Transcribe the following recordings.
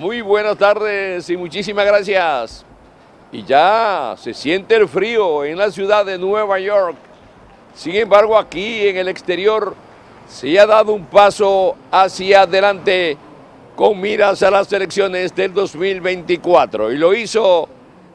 Muy buenas tardes y muchísimas gracias. Y ya se siente el frío en la ciudad de Nueva York. Sin embargo, aquí en el exterior se ha dado un paso hacia adelante con miras a las elecciones del 2024. Y lo hizo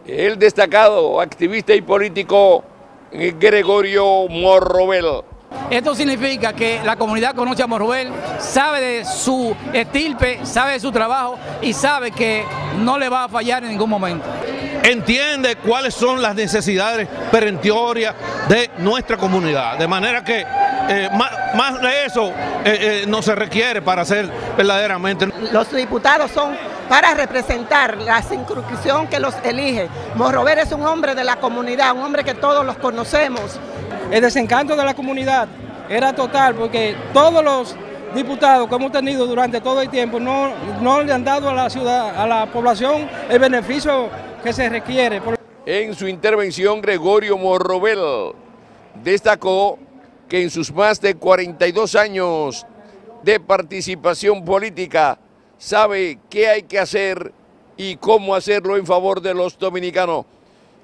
el destacado activista y político Gregorio Morrobel. Esto significa que la comunidad conoce a Morrobel, sabe de su estirpe, sabe de su trabajo y sabe que no le va a fallar en ningún momento. Entiende cuáles son las necesidades perentorias de nuestra comunidad, de manera que eh, más, de eso eh, eh, no se requiere para ser verdaderamente. Los diputados son para representar la circunscripción que los elige. Morrover es un hombre de la comunidad, un hombre que todos los conocemos. El desencanto de la comunidad era total porque todos los diputados que hemos tenido durante todo el tiempo no, no le han dado a la ciudad, a la población el beneficio que se requiere. En su intervención, Gregorio Morrobel destacó que en sus más de 42 años de participación política sabe qué hay que hacer y cómo hacerlo en favor de los dominicanos.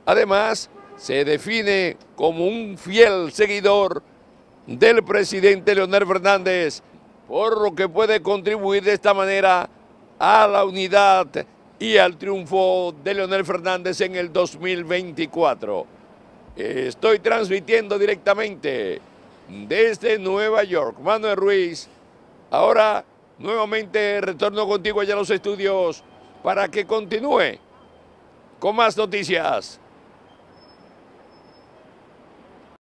Además, se define como un fiel seguidor del presidente Leonel Fernández, por lo que puede contribuir de esta manera a la unidad y al triunfo de Leonel Fernández en el 2024. Estoy transmitiendo directamente desde Nueva York. Manuel Ruiz, ahora nuevamente retorno contigo allá a los estudios para que continúe con más noticias.